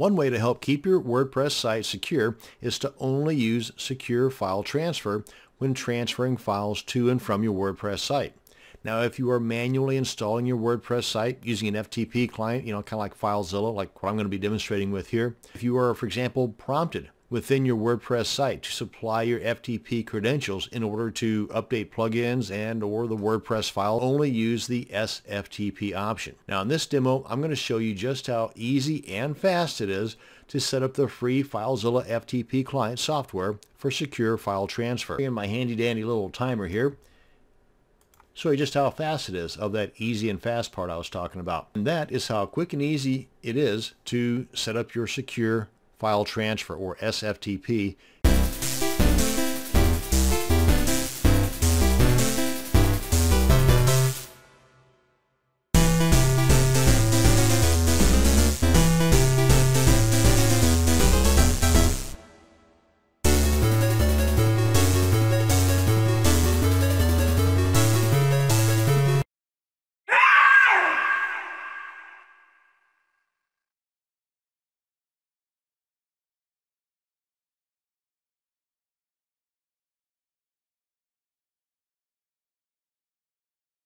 One way to help keep your WordPress site secure is to only use Secure File Transfer when transferring files to and from your WordPress site. Now, if you are manually installing your WordPress site using an FTP client, you know, kind of like FileZilla, like what I'm going to be demonstrating with here, if you are, for example, prompted within your WordPress site to supply your FTP credentials in order to update plugins and or the WordPress file, only use the SFTP option. Now in this demo, I'm going to show you just how easy and fast it is to set up the free FileZilla FTP client software for secure file transfer. In my handy dandy little timer here, show you just how fast it is of that easy and fast part I was talking about. And that is how quick and easy it is to set up your secure file transfer or SFTP